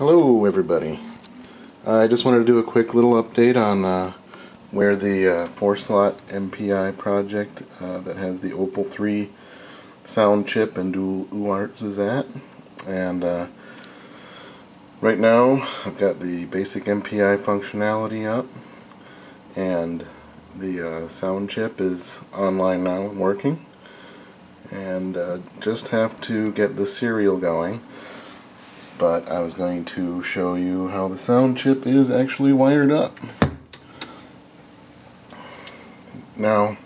Hello everybody. I just wanted to do a quick little update on uh, where the uh, 4-slot MPI project uh, that has the OPL3 sound chip and dual UARTs is at. And uh, right now I've got the basic MPI functionality up and the uh, sound chip is online now and working and uh, just have to get the serial going but I was going to show you how the sound chip is actually wired up. Now,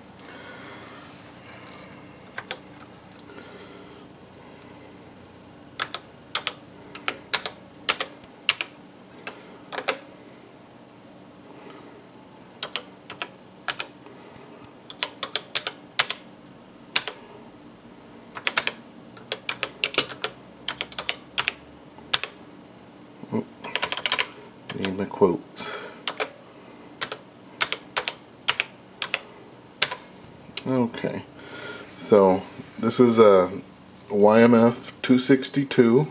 Need my quotes. Okay, so this is a YMF 262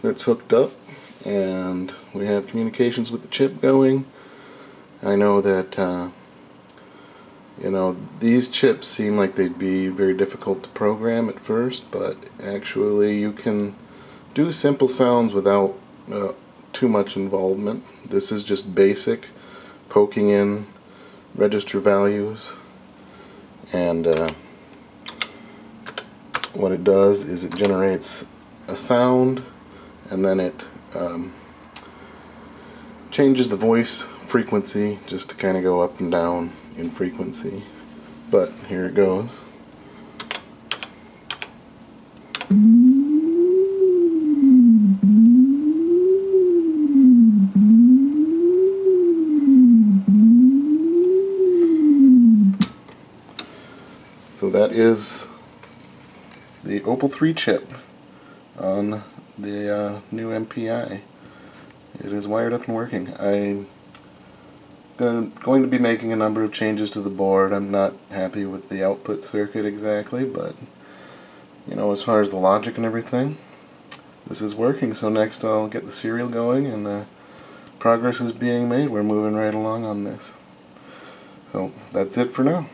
that's hooked up and we have communications with the chip going. I know that uh, you know these chips seem like they'd be very difficult to program at first but actually you can do simple sounds without uh, too much involvement. This is just basic poking in register values. And uh, what it does is it generates a sound and then it um, changes the voice frequency just to kind of go up and down in frequency. But here it goes that is the OPL3 chip on the uh, new MPI. It is wired up and working. I'm going to be making a number of changes to the board. I'm not happy with the output circuit exactly, but you know, as far as the logic and everything, this is working. So next I'll get the serial going and the progress is being made. We're moving right along on this. So that's it for now.